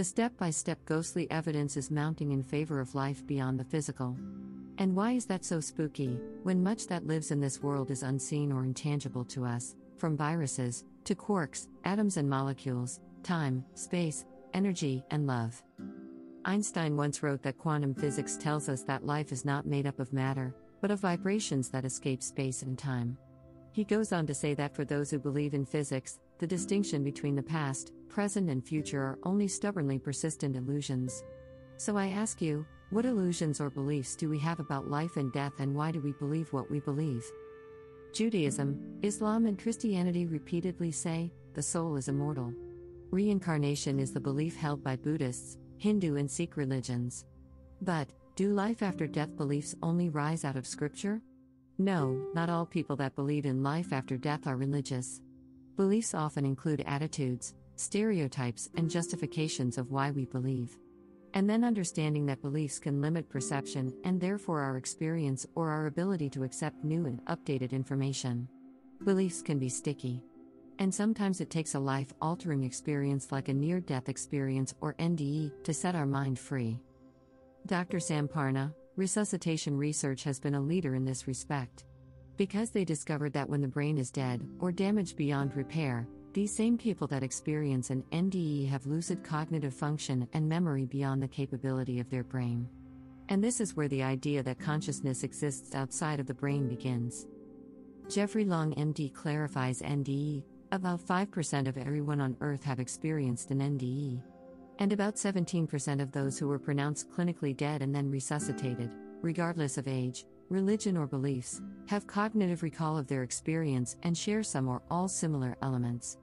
The step by step ghostly evidence is mounting in favor of life beyond the physical. And why is that so spooky, when much that lives in this world is unseen or intangible to us, from viruses, to quarks, atoms and molecules, time, space, energy, and love? Einstein once wrote that quantum physics tells us that life is not made up of matter, but of vibrations that escape space and time. He goes on to say that for those who believe in physics, the distinction between the past, present, and future are only stubbornly persistent illusions. So I ask you, what illusions or beliefs do we have about life and death, and why do we believe what we believe? Judaism, Islam, and Christianity repeatedly say the soul is immortal. Reincarnation is the belief held by Buddhists, Hindu, and Sikh religions. But, do life after death beliefs only rise out of scripture? No, not all people that believe in life after death are religious. Beliefs often include attitudes, stereotypes, and justifications of why we believe. And then understanding that beliefs can limit perception and therefore our experience or our ability to accept new and updated information. Beliefs can be sticky. And sometimes it takes a life altering experience like a near death experience or NDE to set our mind free. Dr. Sam Parnia, resuscitation research has been a leader in this respect. Because they discovered that when the brain is dead or damaged beyond repair, these same people that experience an NDE have lucid cognitive function and memory beyond the capability of their brain. And this is where the idea that consciousness exists outside of the brain begins. Jeffrey Long, MD, clarifies NDE about 5% of everyone on Earth have experienced an NDE. And about 17% of those who were pronounced clinically dead and then resuscitated, regardless of age, religion, or beliefs, have cognitive recall of their experience and share some or all similar elements.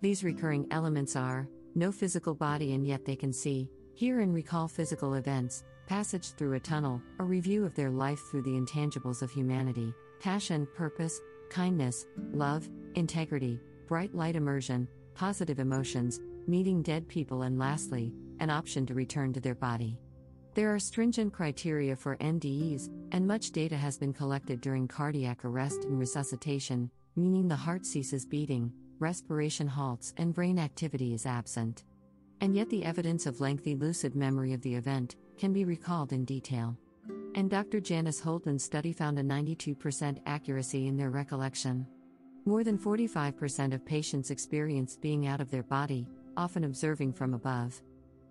These recurring elements are no physical body and yet they can see, hear, and recall physical events, passage through a tunnel, a review of their life through the intangibles of humanity, passion, purpose, kindness, love, integrity, bright light immersion, positive emotions, meeting dead people, and lastly, an option to return to their body. There are stringent criteria for NDEs, and much data has been collected during cardiac arrest and resuscitation, meaning the heart ceases beating, respiration halts, and brain activity is absent. And yet, the evidence of lengthy lucid memory of the event can be recalled in detail. And Dr. Janice Holden's study found a 92% accuracy in their recollection. More than 45% of patients experience being out of their body, often observing from above.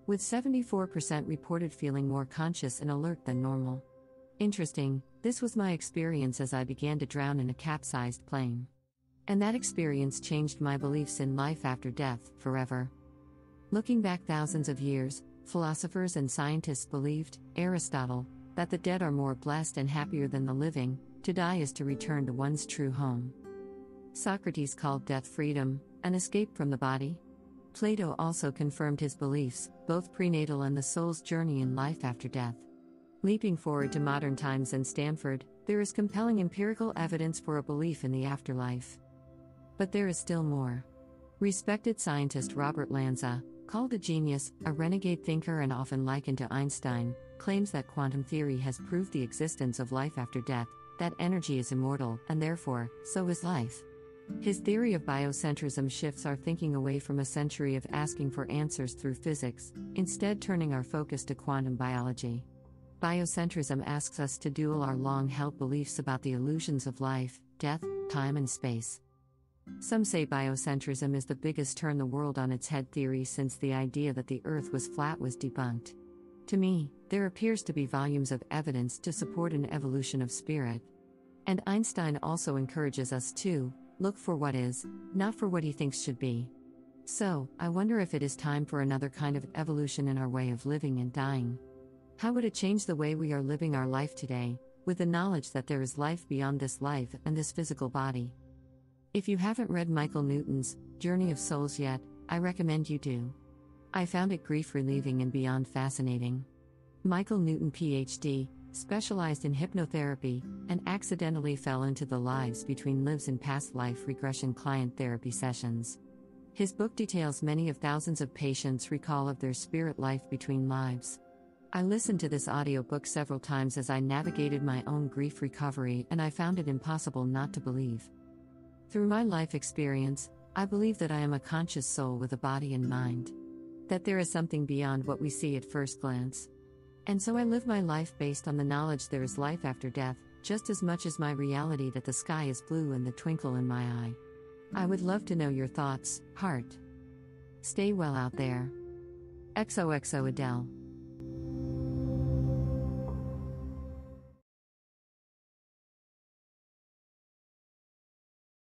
With 74% reported feeling more conscious and alert than normal. Interesting, this was my experience as I began to drown in a capsized plane. And that experience changed my beliefs in life after death, forever. Looking back thousands of years, philosophers and scientists believed, Aristotle, that the dead are more blessed and happier than the living, to die is to return to one's true home. Socrates called death freedom, an escape from the body. Plato also confirmed his beliefs, both prenatal and the soul's journey in life after death. Leaping forward to modern times and Stanford, there is compelling empirical evidence for a belief in the afterlife. But there is still more. Respected scientist Robert Lanza, called a genius, a renegade thinker, and often likened to Einstein, claims that quantum theory has proved the existence of life after death, that energy is immortal, and therefore, so is life. His theory of biocentrism shifts our thinking away from a century of asking for answers through physics, instead, turning our focus to quantum biology. Biocentrism asks us to duel our long held beliefs about the illusions of life, death, time, and space. Some say biocentrism is the biggest turn the world on its head theory since the idea that the Earth was flat was debunked. To me, there appears to be volumes of evidence to support an evolution of spirit. And Einstein also encourages us to look for what is, not for what he thinks should be. So, I wonder if it is time for another kind of evolution in our way of living and dying. How would it change the way we are living our life today, with the knowledge that there is life beyond this life and this physical body? If you haven't read Michael Newton's Journey of Souls yet, I recommend you do. I found it grief relieving and beyond fascinating. Michael Newton, PhD, specialized in hypnotherapy, and accidentally fell into the lives between lives and past life regression client therapy sessions. His book details many of thousands of patients' recall of their spirit life between lives. I listened to this audiobook several times as I navigated my own grief recovery, and I found it impossible not to believe. Through my life experience, I believe that I am a conscious soul with a body and mind. That there is something beyond what we see at first glance. And so I live my life based on the knowledge there is life after death, just as much as my reality that the sky is blue and the twinkle in my eye. I would love to know your thoughts, heart. Stay well out there. XOXO Adele.